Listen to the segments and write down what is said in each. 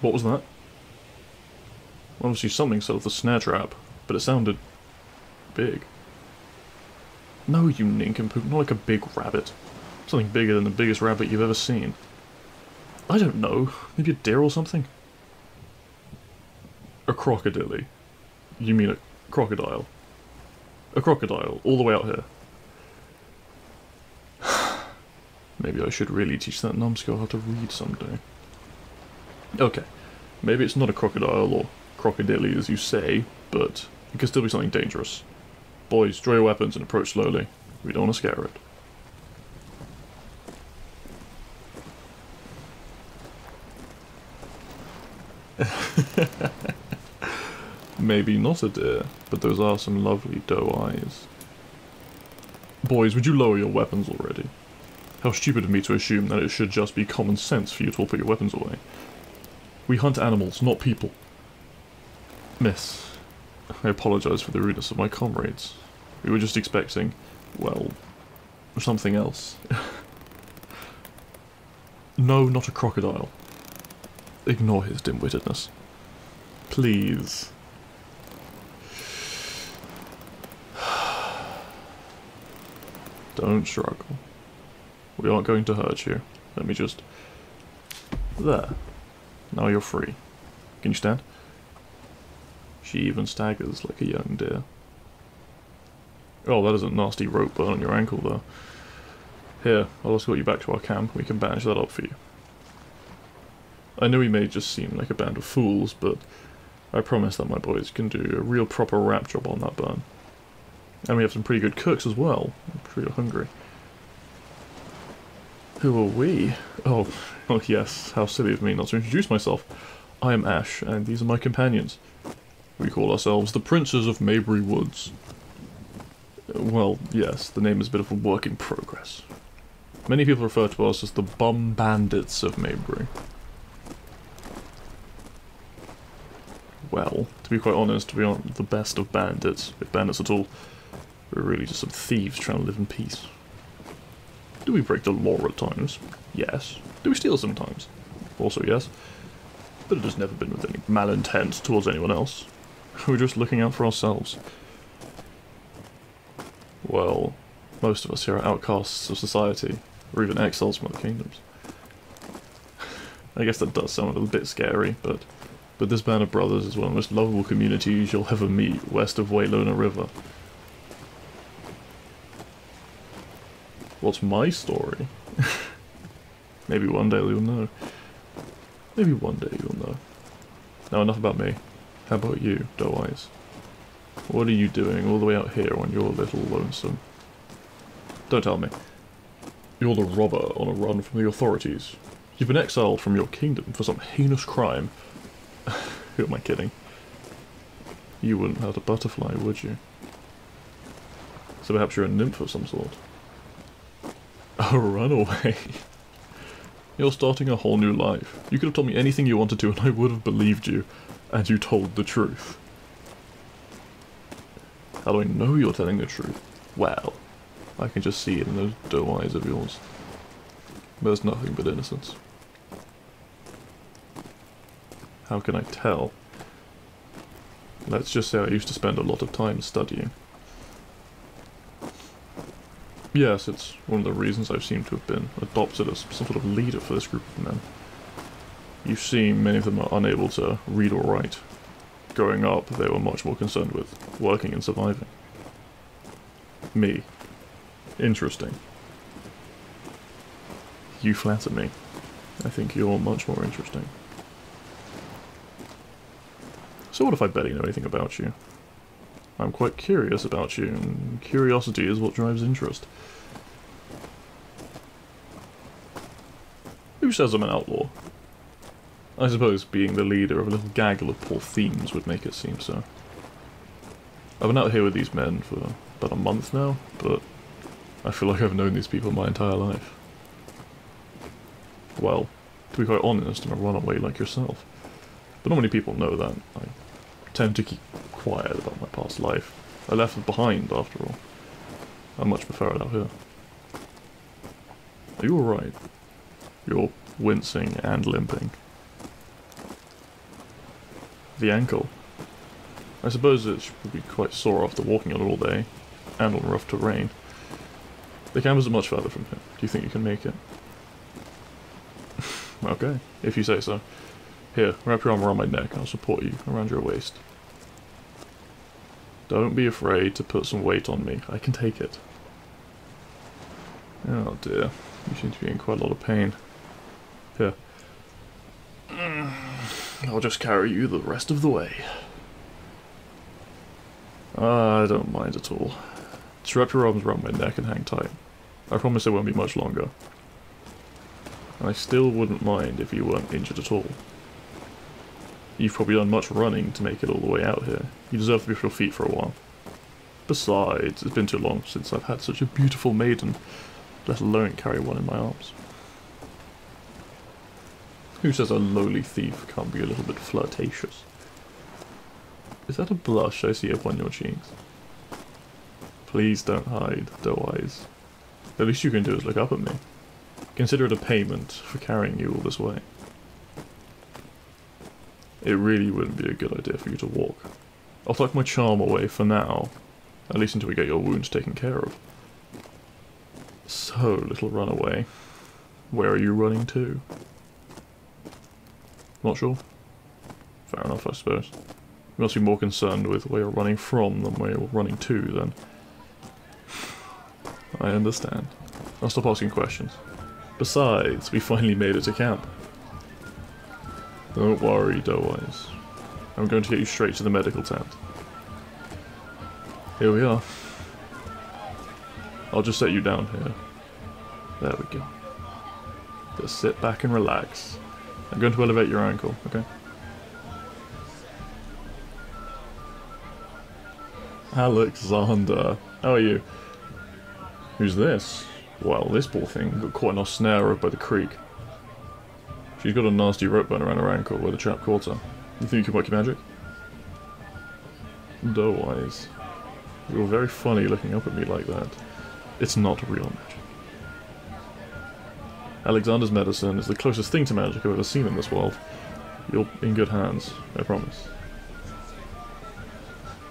What was that? Obviously something set off the snare trap, but it sounded... big. No, you nincompoop, not like a big rabbit. Something bigger than the biggest rabbit you've ever seen. I don't know, maybe a deer or something? A crocodile. You mean a crocodile? A crocodile, all the way out here. maybe I should really teach that numbskull how to read someday. Okay, maybe it's not a crocodile or crocodile as you say, but it could still be something dangerous. Boys, draw your weapons and approach slowly. We don't want to scare it. Maybe not a deer, but those are some lovely doe eyes. Boys, would you lower your weapons already? How stupid of me to assume that it should just be common sense for you to all put your weapons away. We hunt animals, not people. Miss, I apologise for the rudeness of my comrades. We were just expecting, well, something else. no, not a crocodile. Ignore his dim-wittedness. Please. Don't struggle. We aren't going to hurt you. Let me just... There. Now you're free. Can you stand? She even staggers like a young deer. Oh, that is a nasty rope burn on your ankle, though. Here, I'll escort you back to our camp. We can bandage that up for you. I know we may just seem like a band of fools, but I promise that my boys can do a real proper wrap job on that burn. And we have some pretty good cooks as well. I'm pretty hungry. Who are we? Oh, oh yes, how silly of me not to introduce myself. I am Ash, and these are my companions. We call ourselves the Princes of Maybury Woods. Well, yes, the name is a bit of a work in progress. Many people refer to us as the Bum Bandits of Maybury. Well, to be quite honest, we aren't the best of bandits, if bandits at all. We're really just some thieves trying to live in peace. Do we break the law at times? Yes. Do we steal sometimes? Also yes. But it has never been with any malintent towards anyone else. We're just looking out for ourselves. Well, most of us here are outcasts of society, or even exiles from other kingdoms. I guess that does sound a little bit scary, but but this band of brothers is one of the most lovable communities you'll ever meet west of Waylona River. What's my story? Maybe one day you'll know. Maybe one day you'll know. Now enough about me. How about you, Doe Eyes? What are you doing all the way out here on your little lonesome? Don't tell me. You're the robber on a run from the authorities. You've been exiled from your kingdom for some heinous crime. Who am I kidding? You wouldn't hurt a butterfly, would you? So perhaps you're a nymph of some sort. A runaway. You're starting a whole new life. You could have told me anything you wanted to and I would have believed you. And you told the truth. How do I know you're telling the truth? Well, I can just see it in those doe eyes of yours. There's nothing but innocence. How can I tell? Let's just say I used to spend a lot of time studying. Yes, it's one of the reasons I seem to have been adopted as some sort of leader for this group of men. You see, many of them are unable to read or write. Growing up, they were much more concerned with working and surviving. Me. Interesting. You flatter me. I think you're much more interesting. So what if I bet barely know anything about you? I'm quite curious about you, curiosity is what drives interest. Who says I'm an outlaw? I suppose being the leader of a little gaggle of poor fiends would make it seem so. I've been out here with these men for about a month now, but I feel like I've known these people my entire life. Well, to be quite honest, I'm a runaway like yourself. But not many people know that. I tend to keep quiet about my past life. I left it behind, after all. I much prefer it out here. Are you alright? You're wincing and limping. the ankle. I suppose it would be quite sore after walking on it all day, and on rough terrain. The camp isn't much further from here. Do you think you can make it? okay, if you say so. Here, wrap your arm around my neck, I'll support you around your waist. Don't be afraid to put some weight on me. I can take it. Oh dear. You seem to be in quite a lot of pain. Here. Mm, I'll just carry you the rest of the way. Ah, I don't mind at all. Just wrap your arms around my neck and hang tight. I promise it won't be much longer. I still wouldn't mind if you weren't injured at all. You've probably done much running to make it all the way out here. You deserve to be off your feet for a while. Besides, it's been too long since I've had such a beautiful maiden, let alone carry one in my arms. Who says a lowly thief can't be a little bit flirtatious? Is that a blush I see upon your cheeks? Please don't hide, doe eyes. The least you can do is look up at me. Consider it a payment for carrying you all this way. It really wouldn't be a good idea for you to walk. I'll tuck my charm away for now, at least until we get your wounds taken care of. So, little runaway, where are you running to? Not sure? Fair enough, I suppose. You must be more concerned with where you're running from than where you're running to, then. I understand. I'll stop asking questions. Besides, we finally made it to camp. Don't worry, Doe-Eyes. I'm going to get you straight to the medical tent. Here we are. I'll just set you down here. There we go. Just sit back and relax. I'm going to elevate your ankle, okay? Alexander, how are you? Who's this? Well, this poor thing got caught in a snare up by the creek. She's got a nasty rope burn around her ankle where the chap caught her. You think you can work your magic? Doe-Eyes. You're very funny looking up at me like that. It's not real magic. Alexander's medicine is the closest thing to magic I've ever seen in this world. You're in good hands, I promise.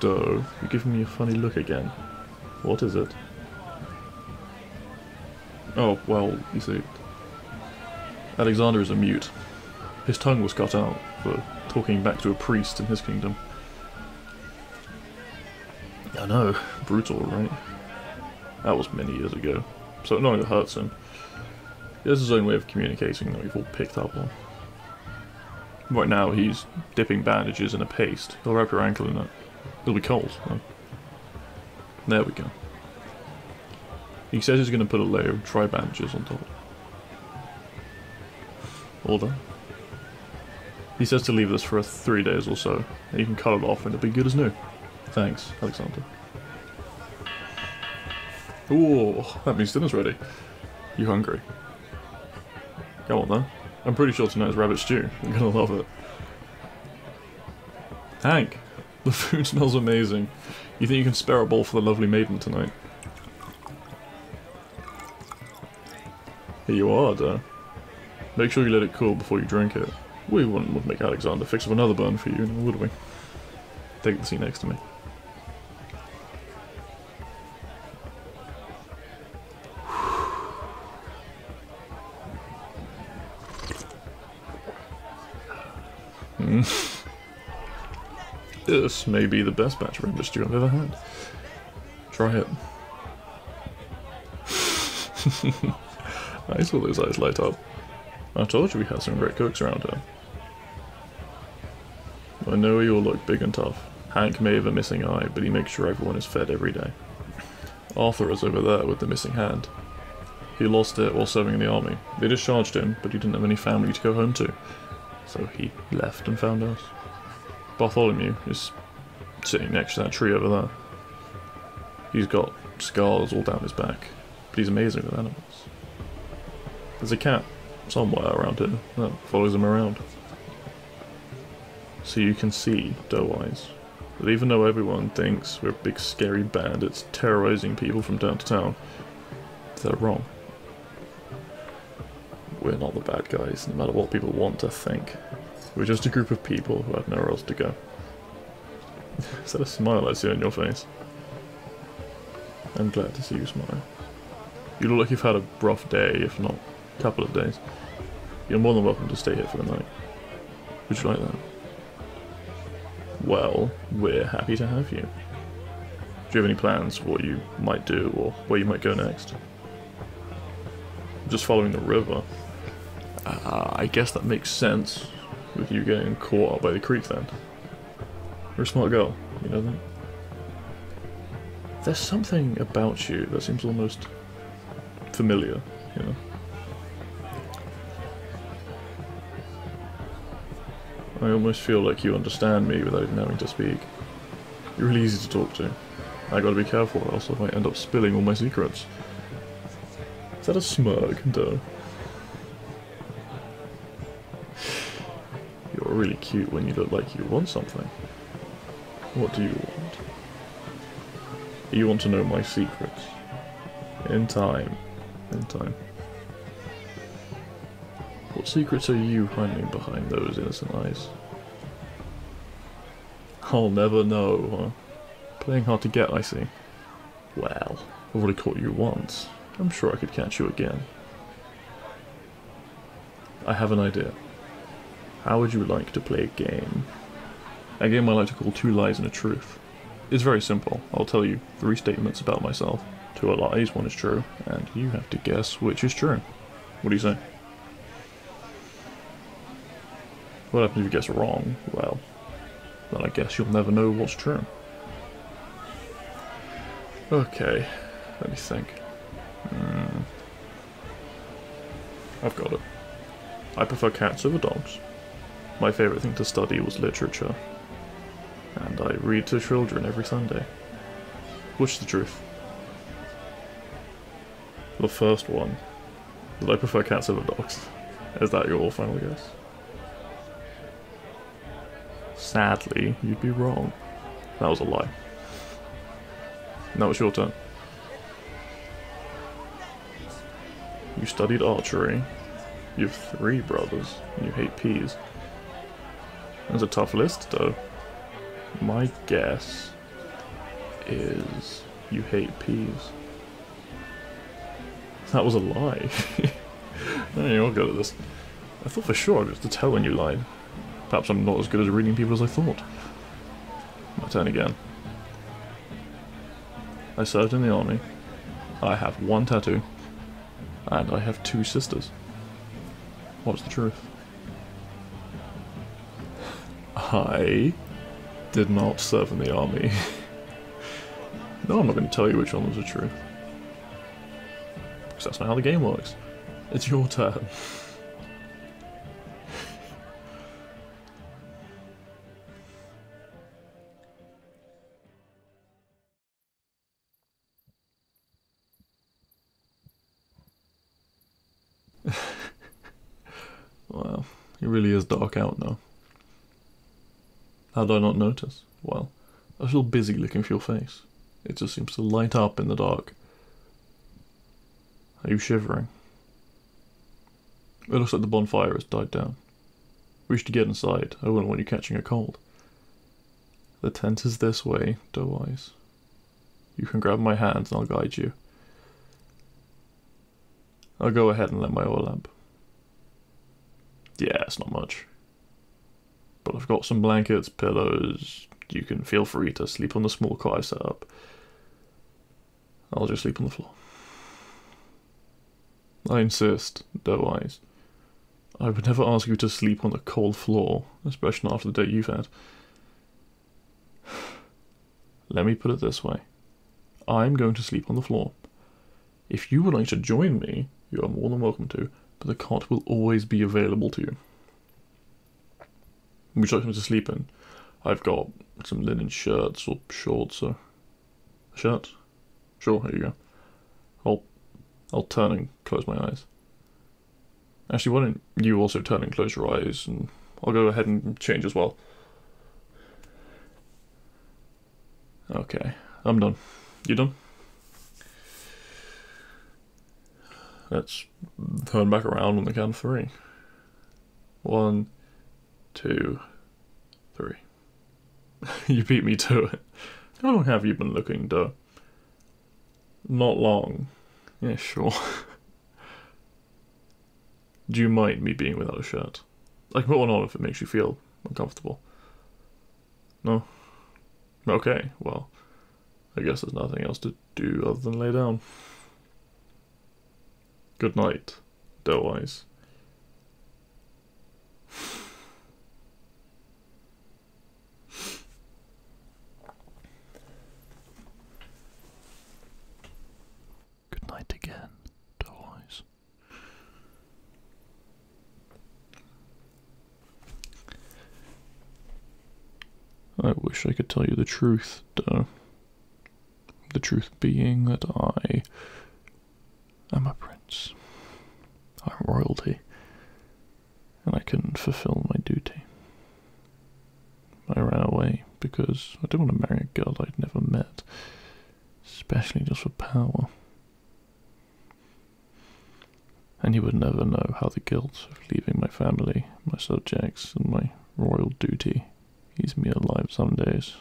Doe, you're giving me a funny look again. What is it? Oh, well, you see, Alexander is a mute. His tongue was cut out for talking back to a priest in his kingdom. I know, brutal, right? That was many years ago, so it no longer hurts him. He has his own way of communicating that we've all picked up on. Right now, he's dipping bandages in a paste. He'll wrap your ankle in it. It'll be cold. Though. There we go. He says he's going to put a layer of dry bandages on top. Done. He says to leave this for three days or so, and you can cut it off and it'll be good as new. Thanks, Alexander. Ooh, that means dinner's ready. You hungry? Go on then. I'm pretty sure tonight's rabbit stew. You're gonna love it. Hank, the food smells amazing. You think you can spare a bowl for the lovely maiden tonight? Here you are, Duh. Make sure you let it cool before you drink it. We wouldn't make Alexander fix up another burn for you, would we? Take the seat next to me. Mm. this may be the best batch of rainbow stew I've ever had. Try it. I saw those eyes light up. I told you we had some great cooks around here. I know you all look big and tough. Hank may have a missing eye, but he makes sure everyone is fed every day. Arthur is over there with the missing hand. He lost it while serving in the army. They discharged him, but he didn't have any family to go home to. So he left and found us. Bartholomew is sitting next to that tree over there. He's got scars all down his back, but he's amazing with animals. There's a cat somewhere around here that follows him around. So you can see, Doe-Eyes, that even though everyone thinks we're big scary bandits terrorizing people from town to town, they're wrong. We're not the bad guys, no matter what people want to think. We're just a group of people who have nowhere else to go. Is that a smile I see on your face? I'm glad to see you smile. You look like you've had a rough day, if not a couple of days. You're more than welcome to stay here for the night. Would you like that? Well, we're happy to have you. Do you have any plans for what you might do or where you might go next? Just following the river. Uh, I guess that makes sense with you getting caught up by the creek then. You're a smart girl, you know that? There's something about you that seems almost familiar, you know? I almost feel like you understand me without even having to speak. You're really easy to talk to. I gotta be careful else I might end up spilling all my secrets. Is that a smirk, Doe? You're really cute when you look like you want something. What do you want? You want to know my secrets. In time. In time. What secrets are you hiding behind those innocent eyes? I'll never know, huh? Playing hard to get, I see. Well, I've already caught you once. I'm sure I could catch you again. I have an idea. How would you like to play a game? A game I like to call Two Lies and a Truth. It's very simple. I'll tell you three statements about myself. Two are lies, one is true, and you have to guess which is true. What do you say? What happens if you guess wrong? Well, then I guess you'll never know what's true. Okay, let me think. Mm. I've got it. I prefer cats over dogs. My favourite thing to study was literature. And I read to children every Sunday. Which is the truth? The first one. That I prefer cats over dogs. Is that your final guess? Sadly, you'd be wrong. That was a lie. Now it's your turn. You studied archery. You have three brothers, and you hate peas. That's a tough list, though. My guess is you hate peas. That was a lie. no, you're good at this. I thought for sure just to tell when you lied. Perhaps I'm not as good at reading people as I thought. My turn again. I served in the army. I have one tattoo. And I have two sisters. What's the truth? I did not serve in the army. no, I'm not going to tell you which one was the truth. Because that's not how the game works. It's your turn. really is dark out now. How did I not notice? Well, I was busy looking for your face. It just seems to light up in the dark. Are you shivering? It looks like the bonfire has died down. We should get inside. I wouldn't want you catching a cold. The tent is this way, Doe-Eyes. You can grab my hand and I'll guide you. I'll go ahead and light my oil lamp. Yeah, it's not much. But I've got some blankets, pillows. You can feel free to sleep on the small cot I set up. I'll just sleep on the floor. I insist, Doe-Eyes. I would never ask you to sleep on the cold floor, especially not after the day you've had. Let me put it this way. I'm going to sleep on the floor. If you would like to join me, you are more than welcome to, but the cot will always be available to you. You like me to sleep in? I've got some linen shirts or shorts or shirts. Sure, here you go. I'll I'll turn and close my eyes. Actually, why don't you also turn and close your eyes, and I'll go ahead and change as well. Okay, I'm done. You done? Let's turn back around on the count of three. One, two, three. you beat me to it. How long have you been looking, Doe? Not long. Yeah, sure. Do you mind me being without a shirt? I can put one on if it makes you feel uncomfortable. No? Okay, well, I guess there's nothing else to do other than lay down. Good night, Doe Eyes. Good night again, Doe Eyes. I wish I could tell you the truth. The truth being that I am a prince. I'm royalty. And I couldn't fulfill my duty. I ran away because I didn't want to marry a girl I'd never met, especially just for power. And you would never know how the guilt of leaving my family, my subjects, and my royal duty keeps me alive some days.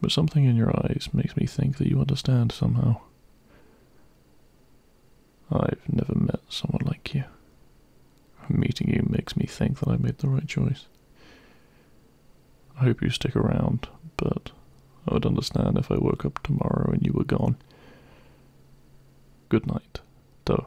But something in your eyes makes me think that you understand somehow. I've never met someone like you. Meeting you makes me think that I made the right choice. I hope you stick around, but I would understand if I woke up tomorrow and you were gone. Good night, though.